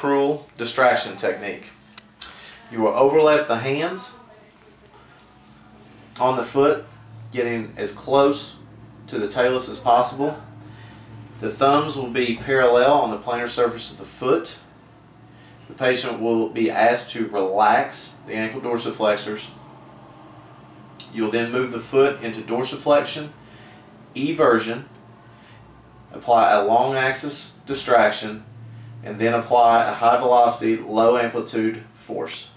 crural distraction technique. You will overlap the hands on the foot, getting as close to the talus as possible. The thumbs will be parallel on the plantar surface of the foot. The patient will be asked to relax the ankle dorsiflexors. You'll then move the foot into dorsiflexion, eversion, apply a long axis distraction, and then apply a high velocity, low amplitude force.